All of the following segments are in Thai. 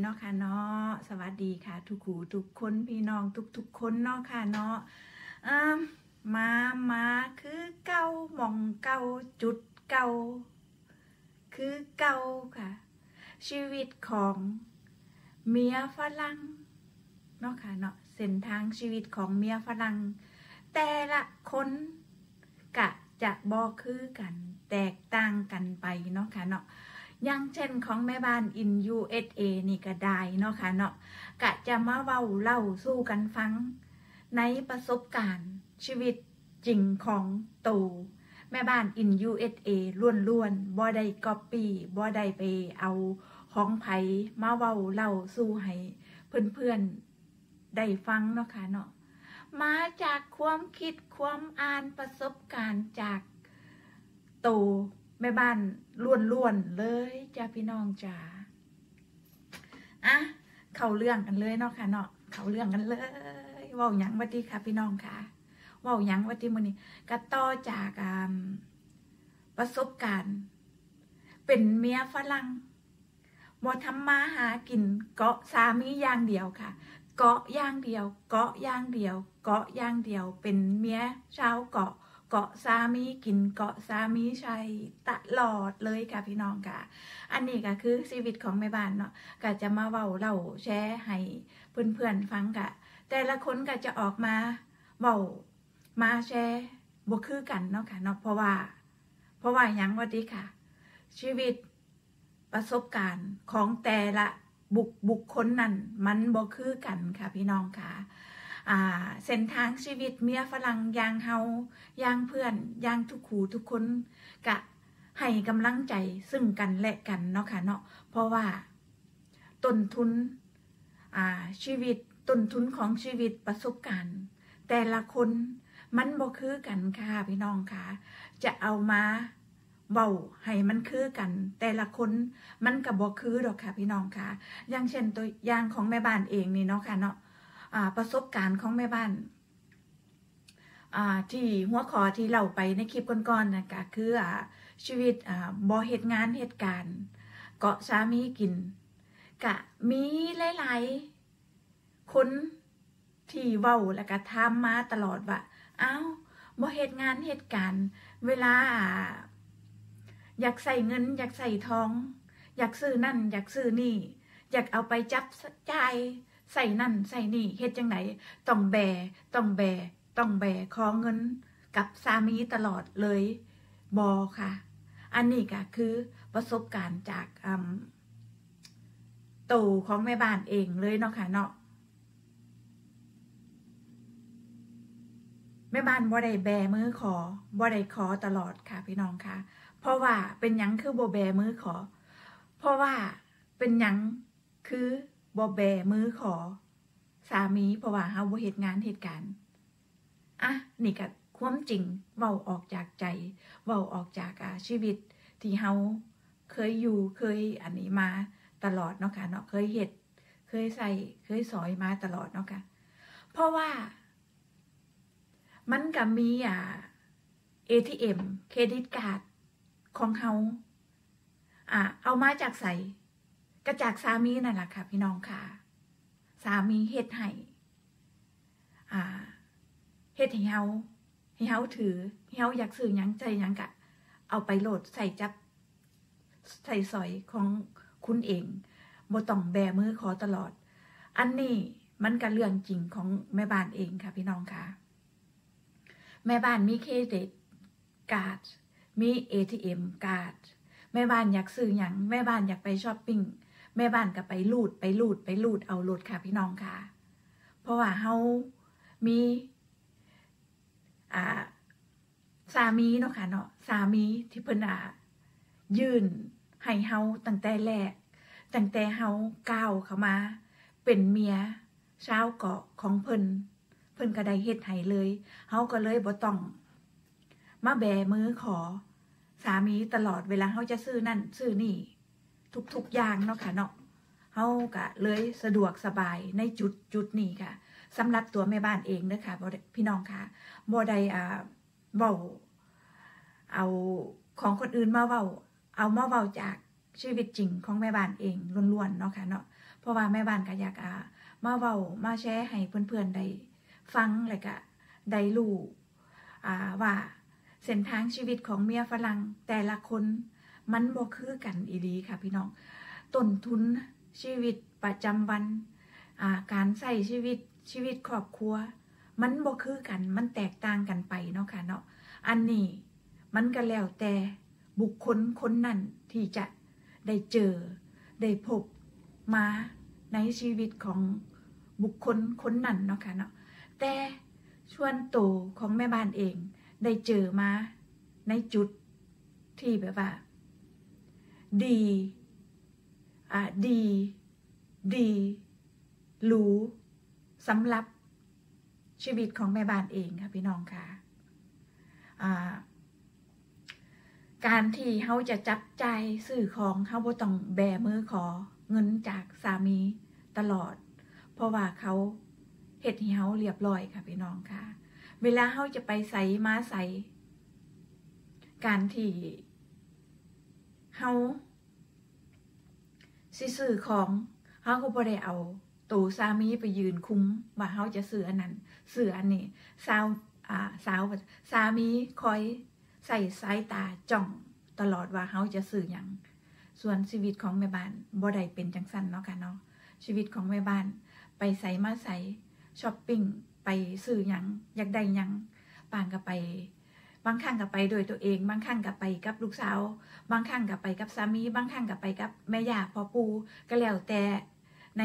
เนาะค่ะเนาะสวัสดีค่ะทุกคูทุกคนพี่น้องทุกๆคนเนาะค่ะเนาะอ่ามามาคือเก่ามองเก่าจุดเก่าคือเก่าค่ะ ชีวิตของเมียฝรั่งเนาะค่ะเนาะเส้นทางชีวิตของเมียฝรั่งแต่ละคนกะจะบอกคือกัน แตกต่างกันไปเนาะค่ะเนาะ อย่างเช่นของแม่บ้านอิน USA นี่ก็ได้เนาะค่ะเนาะกะจะมาเว้าเล่าสู้กันฟัง ในประสบการณ์ชีวิตจริงของโตแม่บ้านอิน USA ล้วนๆบ่ได้ก๊อปปี้บ่ได้ไปเอาของไผมาเว้าเล่าสู้ให้เพื่อนๆได้ฟังเนาะค่ะเนาะมาจากความคิดความอ่านประสบการณ์จากโต แม่บ้านล้วนๆเลยจ้าพี่น้องจ้าอะเข้าเรื่องกันเลยเนาะค่ะเนาะเข้าเรื่องกันเลยว่าหยังวัดีค่ะ พี่น้องค่ะว่าหยังวัดีมื้อนี้ก็ต่อจากประสบการณ์ เป็นเมียฝรั่งบ่ทำมาหากิน เกาะสามีอย่างเดียวค่ะ เกาะอย่างเดียว เกาะอย่างเดียว เกาะอย่างเดียว เป็นเมียชาวเกาะ เกาะสามีกินเกาะสามีชัยตลอดเลยค่ะพี่น้องค่ะ อันนี้ก็คือชีวิตของแม่บ้านเนาะก็จะมาเว้าเล่าแชร์ให้เพื่อนๆฟังกะแต่ละคนก็จะออกมาเว้ามาแชร์บ่คือกันเนาะค่ะเนาะเพราะว่า เพราะว่ายังว่าดีค่ะ ชีวิตประสบการณ์ของแต่ละบุคบุคคลนั้นมันบ่คือกันค่ะพี่น้องค่ะ เส้นทางชีวิตเมียฝรั่งยางเฮายางเพื่อนยางทุกขูทุกคนกะให้กำลังใจซึ่งกันและกันเนาะค่ะเนาะเพราะว่าต้นทุนชีวิตต้นทุนของชีวิตประสบการณ์ แต่ละคนมันบ่คือกันค่ะพี่น้องค่ะ จะเอามาเบาให้มันคือกัน แต่ละคนมันกับบ่คือดอกค่ะพี่น้องค่ะ อย่างเช่นตัวอย่างของแม่บ้านเองนี่เนาะค่ะเนาะ ประสบการณ์ของแม่บ้านที่หัวข้อที่เราไปในคลิปก่อนๆนะก็คืออชีวิตอบ่เหตุงานเหตุการณ์เกาะสามีกิน กะมีหลายๆคนที่เว้าแล้วก็ถามาตลอดว่าอ้าวบ่เหตุงานเหตุการณ์เวลาอ่าอยากใส่เงิน อยากใส่ทอง อยากซื้อนั่น อยากซื้อนี่ อยากเอาไปจับจ่าย ใส่นั่นใส่นี่เฮ็ดจังไหนต้องแบต้องแบต้องแบขอเงินกับสามีตลอดเลยบอค่ะ อันนี้ก็คือประสบการณ์จากอืมโตของแม่บ้านเองเลยเนาะค่ะเนาะแม่บ้านบ่ได้แบมือขอบ่ได้ขอตลอดค่ะ พี่น้องค่ะ เพราะว่าเป็นยังคือบ่แบมือขอ เพราะว่าเป็นยังคือ บอแบมือขอ สามีเพราะว่าเฮาบ่เหตุงานเหตุการณ์อะนี่ก็ความจริงเว้าออกจากใจเว้าออกจากชีวิต ที่เฮาเคยอยู่เคยอันนี้มาตลอดเนาะค่ะเนาะเคยเฮ็ดเคยใส่เคยสอยมาตลอดเนาะค่ะเพราะว่า มันก็มีอ่า ATM เครดิตการ์ดของเฮาอ่าเอามาจากใส่ ก็จากสามีนั่นแหละค่ะ พี่น้องค่ะ สามีเฮ็ดให้อ่าเฮ็ดให้เฮาให้เฮาถือให้เฮาอยากซื้อยังใจยังกะ เอาไปโหลดใส่จับใส่สอยของคุณเองบ่ต้องแบมือขอตลอด อันนี้มันก็เรื่องจริงของแม่บ้านเองค่ะ พี่น้องค่ะ แม่บ้านมีเครดิตการ์ดมี ATM การ์ดแม่บ้านอยากซื้อหยังแม่บ้านอยากไปช้อปปิ้ง แม่บ้านก็ไปลูดไปลูดไปลูดเอาโหลดค่ะพี่น้องค่ะ เพราะว่าเฮามีอ่าสามีเนาะค่ะเนาะสามีที่เพิ่นอ่ายื่นให้เฮาตั้งแต่แรกตั้งแต่เฮาก้าวเข้ามา เป็นเมียชาวเกาะของเพิ่นเพิ่นก็ได้เฮ็ดให้เลยเฮาก็เลยบ่ต้องมาแบมือขอ สามีตลอดเวลาเฮาจะซื้อนั่นซื้อนี่ ทุกๆอย่างเนาะค่ะเนาะเฮาก็เลยสะดวกสบายในจุดจุดนี้ค่ะสำหรับตัวแม่บ้านเองเด้อค่ะพี่น้องค่ะบ่ได้อ่าเว้าเอาของคนอื่นมาเว้าเอามาเว้าจากชีวิตจริงของแม่บ้านเองล้วนๆเนาะค่ะเนาะเพราะว่าแม่บ้านก็อยากอ่ามาเว้ามาแชร์ให้เพื่อนๆได้ฟังแล้วก็ได้รู้อ่าว่าเส้นทางชีวิตของเมียฝรั่งแต่ละคน มันบ่คือกันอีหลีค่ะพี่น้องต้นทุนชีวิตประจำวันการใช้ชีวิตชีวิตครอบครัว มันบ่คือกันมันแตกต่างกันไปเนาะค่ะเนาะอันนี้มันก็แล้วแต่บุคคลคนนั้นที่จะได้เจอ ได้พบมาในชีวิตของบุคคลคนนั้นเนาะค่ะเนาะแต่ชวนโตของแม่บ้านเอง ได้เจอมาในจุดที่แบบว่า ดี อ่าดี ดี รู้สำหรับชีวิตของแม่บ้านเองค่ะพี่น้องค่ะการที่เขาจะจับใจายซื้อของเขาบ่ต้องแบมือขอเงินจากสามีตลอด เพราะว่าเขาเฮ็ดให้เขาเรียบร้อยค่ะพี่น้องค่ะ เวลาเขาจะไปใส่มาใส่การที่ เขาสิซื้อของเขาก็บ่ได้เอาตูสามีไปยืนคุ้มว่าเขาจะซื้ออันนั้นซื้ออันนี้สาวอ่าสาวสามีคอยใส่สายตาจ้องตลอดว่าเขาจะซื้อหยังส่วนชีวิตของแม่บ้านบ่ได้เป็นจังสั้นเนาะค่ะเนาะชีวิตของแม่บ้าน ไปใส่มาใส่ช้อปปิ้งไปซื้อหยังอยากได้หยังปางก็ไป บางครั้งก็ไปโดยตัวเอง บางครั้งก็ไปกับลูกสาว บางครั้งก็ไปกับสามี บางครั้งก็ไปกับแม่ย่าพ่อปู่ก็แล้วแต่ใน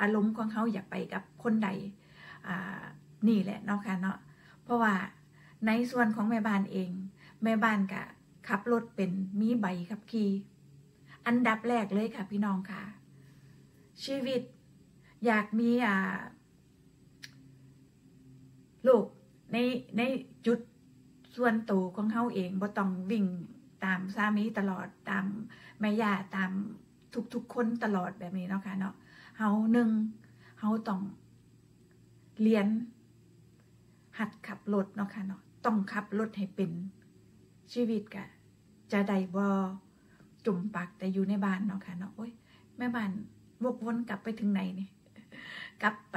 อารมณ์ของเขาอยากไปกับคนใดนี่แหละเนาะค่ะเนาะเพราะว่าในส่วนของแม่บ้านเอง แม่บ้านก็ขับรถเป็นมีใบขับขี่อันดับแรกเลยค่ะ พี่น้องค่ะ ชีวิต อยากมีอ่าลูกในในจุด ส่วนตัวของเขาเองบ่ต้องวิ่งตามสามีตลอดตามแม่ย่าตามทุกๆคนตลอดแบบนี้เนาะค่ะเนาะเฮาหนึ่งเฮาต้องเรียน หัดขับรถเนาะค่ะเนาะต้องขับรถให้เป็นชีวิตกะจะได้บ่จุ่มปักแต่อยู่ในบ้านเนาะค่ะเนาะโอ้ยแม่บ้านวกวนกลับไปถึงไหนเนี่ยกลับไป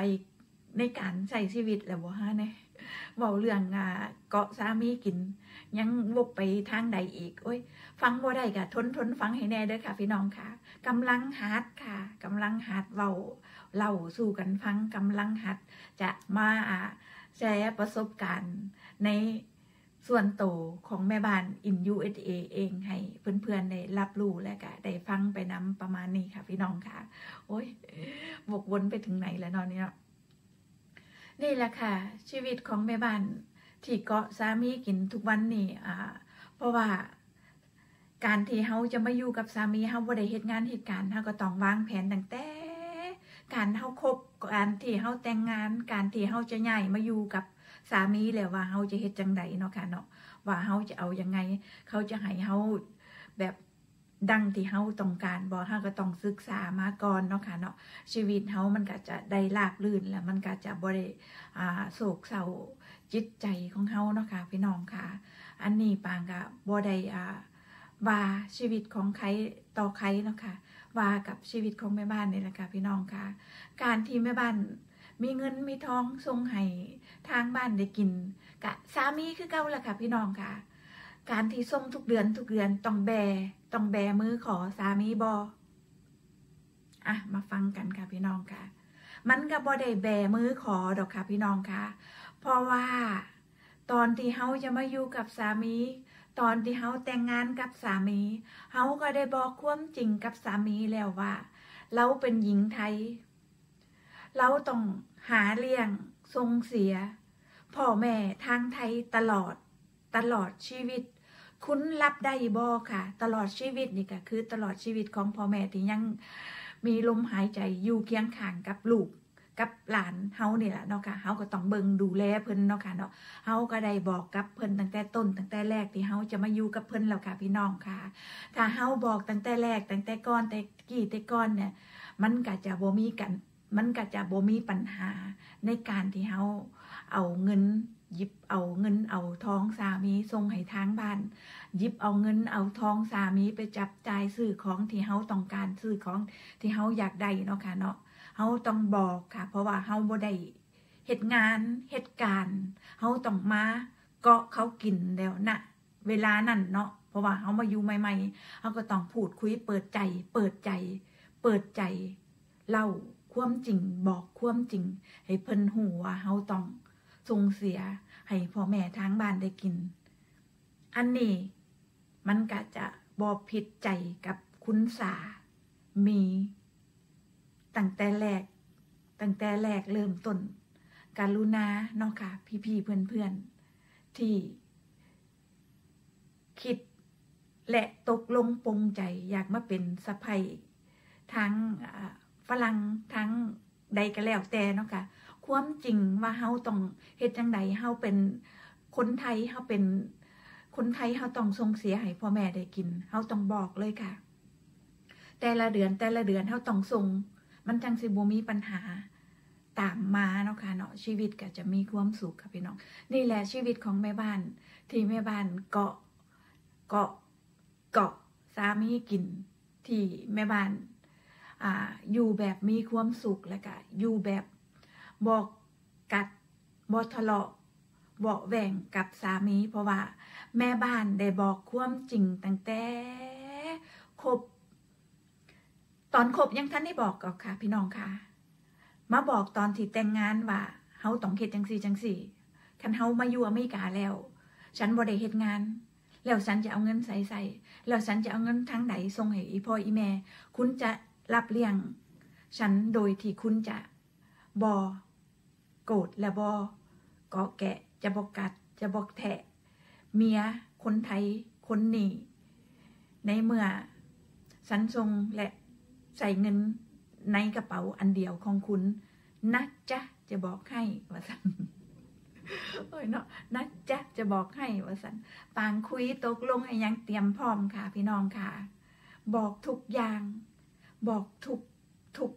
ในการใช้ชีวิตแล้วบ่ฮะเนี่ย เว้าเรื่องเกาะสามีกิน ยังวกไปทางใดอีก โอ้ย ฟังบ่ได้กะทนทนฟังให้แน่เด้อค่ะ พี่น้องค่ะกำลังหัดค่ะกำลังหัดเว้าเล่าสู่กันฟังกำลังหัดจะมาแชร์ประสบการณ์ในส่วนโตของแม่บ้านอิน USA เองให้เพื่อนๆได้รับรู้และก็ได้ฟังไปน้ำประมาณนี้ค่ะ พี่น้องค่ะ โอ้ยวกวนไปถึงไหนแล้วนอนนี่เนาะ นี่แหละค่ะ ชีวิตของแม่บ้านที่เกาะสามีกินทุกวันนี่อ่า เพราะว่าการที่เฮาจะมาอยู่กับสามีเฮาบ่ได้เฮ็ดงานเหตุการณ์เฮาก็ต้องวางแผนตั้งแต่การเฮาคบการที่เฮาแต่งงาน การที่เฮาจะย้ายมาอยู่กับสามีแล้วว่าเฮาจะเฮ็ดจังใดเนาะค่ะเนาะว่าเฮาจะเอายังไง เขาจะให้เฮาแบบ ดังที่เฮาต้องการบ่เฮาก็ต้องศึกษามาก่อนเนาะค่ะเนาะชีวิตเฮามันก็จะได้ราบรื่นแล้วมันก็จะบ่ได้อ่าโศกเศร้าจิตใจของเฮาเนาะค่ะพี่น้องค่ะ อันนี้ปางก็บ่ได้อ่าว่าชีวิตของใครต่อใครเนาะค่ะว่ากับชีวิตของแม่บ้านนี่แหละค่ะพี่น้องค่ะ การที่แม่บ้านมีเงินมีทองส่งให้ทางบ้านได้กินกะสามีคือเก่าแหละค่ะพี่น้องค่ะ การที่ส่งทุกเดือนทุกเดือนต้องแบต้องแบมือขอสามีบออะมาฟังกันค่ะพี่น้องค่ะ มันก็บ่ได้แบมือขอดอกค่ะพี่น้องค่ะ เพราะว่าตอนที่เฮาจะมาอยู่กับสามี ตอนที่เฮาแต่งงานกับสามีเฮาก็ได้บอกความจริงกับสามีแล้วว่า เราเป็นหญิงไทย เราต้องหาเลี้ยงทรงเสียพ่อแม่ทางไทยตลอด ตลอดชีวิต คุณรับได้บ่ค่ะ ตลอดชีวิตนี่ก็คือตลอดชีวิตของพ่อแม่ที่ยังมีลมหายใจอยู่เคียงข้างกับลูกกับหลานเฮาเนี่ยแหละเนาะค่ะเฮาก็ต้องเบิ่งดูแลเพิ่นเนาะค่ะเนาะเฮาก็ได้บอกกับเพิ่นตั้งแต่ต้นตั้งแต่แรกที่เฮาจะมาอยู่กับเพิ่นแล้วค่ะพี่น้องค่ะ ถ้าเฮาบอกตั้งแต่แรกตั้งแต่ก่อนแต่กี่แต่ก่อนเนี่ย มันก็จะบ่มีกัน มันก็จะบ่มีปัญหาในการที่เฮาเอาเงิน หยิบเอาเงินเอาทองสามีส่งให้ทางบ้านหยิบเอาเงินเอาทองสามีไปจับจ่ายซื้อของที่เฮาต้องการซื้อของที่เฮาอยากได้เนาะค่ะเนาะเฮาต้องบอกค่ะ เพราะว่าเฮาบ่ได้เหตุงานเหตุการณ์เฮาต้องมาเกาะเขากินแล้วนะเวลานั่นเนาะเพราะว่าเฮามาอยู่ใหม่ๆเฮาก็ต้องพูดคุยเปิดใจ เปิดใจ เปิดใจเล่าความจริงบอกความจริง ให้เพิ่นหูว่าเฮาต้อง ส่งเสีย ให้พ่อแม่ทางบ้านได้กิน อันนี้มันก็จะบอผิดใจกับคุณสา มีตั้งแต่แรกตั้งแต่แรกเริ่มต้นการุณาเนาะค่ะ พี่ๆเพื่อนๆ ที่ คิดและตกลงปรงใจอยากมาเป็นสะใภ้ทั้งฝรั่งทั้งใดก็แล้วแต่เนาะค่ะ ความจริงว่าเฮาต้องเฮ็ดจังใดเฮาเป็นคนไทยเฮาเป็นคนไทยเฮาต้องส่งเสียให้พ่อแม่ได้กินเฮาต้องบอกเลยค่ะ แต่ละเดือนแต่ละเดือนเฮาต้องส่งมันจังสิบ่มีปัญหาตามมาเนาะค่ะเนาะชีวิตก็จะมีความสุขค่ะพี่น้อง นี่แหละชีวิตของแม่บ้าน ที่แม่บ้านเกาะเกาะเกาะสามีกินที่แม่บ้านอ่าอยู่แบบมีความสุขแล้วก็อยู่แบบ บอกกัดบอทะเลาะบอกแหว่งกับสามี เพราะว่า แม่บ้านได้บอกความจริงตั้งแต่คบตอนคบยังท่านได้บอกก็ค่ะ พี่น้องค่ะ มาบอกตอนที่แต่งงานว่าเฮาต้องเฮ็ดจังสี่จังสี่คันเฮามาอยู่อเมริกาแล้ว ฉันบ่ได้เฮ็ดงาน แล้วฉันจะเอาเงินใส่ใส่แล้วฉันจะเอาเงินทางใดส่งให้อีพ่ออีแม่ คุณจะรับเลี้ยง ฉันโดยที่คุณจะบอ โกรธและบอกอแกะจะบอกกัดจะบอกแทะ เมียคนไทยคนนี้ในเมื่อสันทรงและใส่เงินในกระเป๋าอันเดียวของคุณนะจ๊ะจะบอกให้ว่าสันโอ้ยเนาะนะจ๊ะจะบอกให้ว่าสันปางคุยตกลงไอ้ยังเตรียมพร้อมค่ะ พี่น้องค่ะ บอกทุกอย่าง บอกทุกทุก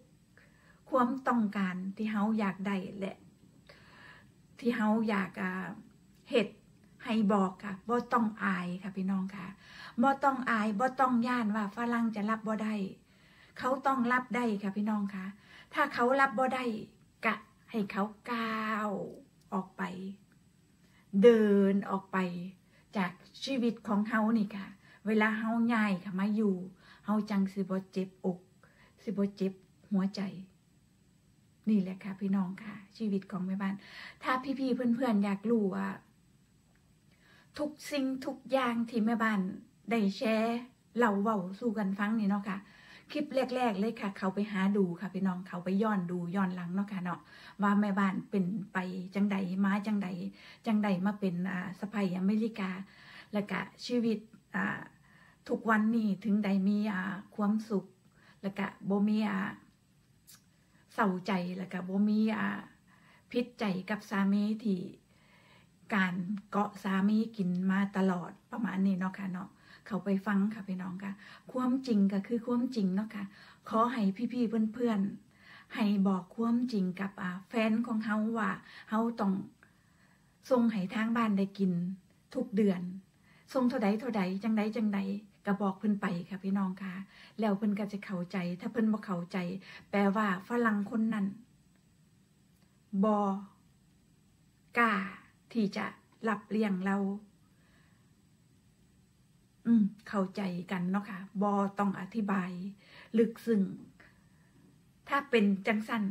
ความต้องการที่เฮาอยากได้และ ที่เฮาอยากเฮ็ดให้บอกค่ะบ่ต้องอายค่ะพี่น้องค่ะบ่ต้องอายบ่ต้องย่านว่าฝรั่งจะรับบ่ได้เขาต้องรับได้ค่ะพี่น้องค่ะ ถ้าเขารับบ่ได้กะให้เขาก้าวออกไป เดินออกไป จากชีวิตของเฮานี่ค่ะ เวลาเฮาย้ายค่ะมาอยู่เฮาจังสิบ่เจ็บอก สิบ่เจ็บหัวใจ นี่แหละค่ะ พี่น้องค่ะ ชีวิตของแม่บ้าน ถ้าพี่ๆเพื่อนๆอยากรู้ว่า ทุกสิ่งทุกอย่างที่แม่บ้านได้แชร์เล่าเว้าสู่กันฟังนี่เนาะค่ะคลิปแรก ๆ เลยค่ะ เขาไปหาดูค่ะพี่น้องเขาไปย้อนดูย้อนหลังเนาะค่ะเนาะว่าแม่บ้านเป็นไปจังใดมาจังใดจังใดมาเป็นอ่าสะใภ้อเมริกา แล้วก็ชีวิตอ่าทุกวันนี้ถึงใดมีอ่าความสุข แล้วก็บ่มีอ่า เศร้าใจแล้วก็บ่มีอ่าพิษใจกับสามีที่การเกาะสามีกินมาตลอดประมาณนี้เนาะค่ะเนาะเขาไปฟังค่ะพี่น้องค่ะ ความจริงก็คือความจริงเนาะค่ะขอให้พี่ๆเพื่อนๆให้บอกความจริงกับอ่าแฟนของเฮาว่าเฮาต้องส่งให้ทางบ้านได้กิน ทุกเดือนส่งเท่าใดเท่าใดจังใดจังใด ก็บอกเพิ่นไปค่ะพี่น้องค่ะ แล้วเพิ่นก็จะเข้าใจ ถ้าเพิ่นบ่เข้าใจ แปลว่าฝรั่งคนนั้นบอกล้าที่จะรับเลี้ยงเรา อืม เข้าใจกันเนาะค่ะบอต้องอธิบาย ลึกซึ้งถ้าเป็นจังสัน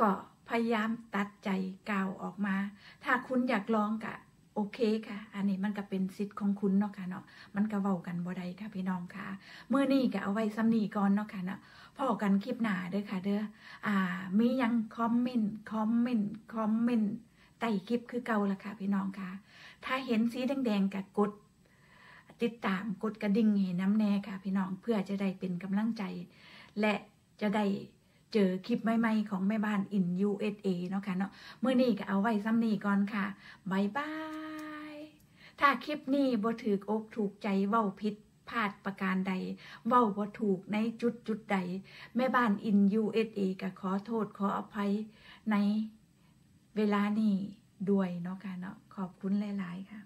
ก็พยายามตัดใจกาวออกมา ถ้าคุณอยากลองกะ โอเคค่ะ อันนี้มันก็เป็นสิทธิ์ของคุณเนาะค่ะเนาะ มันก็เว้ากันบ่ได้ค่ะพี่น้องค่ะเมื่อนี้ก็เอาไว้ซ้ำนี้ก่อนเนาะค่ะเนาะพอกันคลิปหน้าเด้อค่ะเด้อ อ่า มียังคอมเมนต์คอมเมนต์คอมเมนต์ใต้คลิปคือเก่าละค่ะพี่น้องค่ะ ถ้าเห็นสีแดงๆก็กด ติดตามกดกระดิ่งให้น้ำแน่ค่ะ พี่น้องเพื่อจะได้เป็นกำลังใจ และจะได้เจอคลิปใหม่ๆของแม่บ้านอิน USA เนาะค่ะเนาะเมื่อนี้ก็เอาไว้ซ้ำนี้ก่อนค่ะบายบาย ถ้าคลิปนี้บ่ถือกอกถูกใจเว้าผิดพลาดประการใด เว้าบ่ถูกในจุดจุดใด แม่บ้านอิน USA ก็ขอโทษขออภัยในเวลานี้ด้วยเนาะค่ะเนาะขอบคุณหลาย ๆ ค่ะ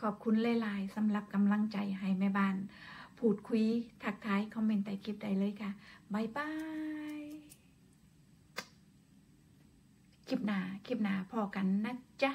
ขอบคุณหลาย ๆสำหรับกำลังใจให้แม่บ้าน พูดคุยทักทายคอมเมนต์ใต้คลิปได้เลยค่ะบายบายคลิปหน้าคลิปหน้าพอกันนะจ๊ะ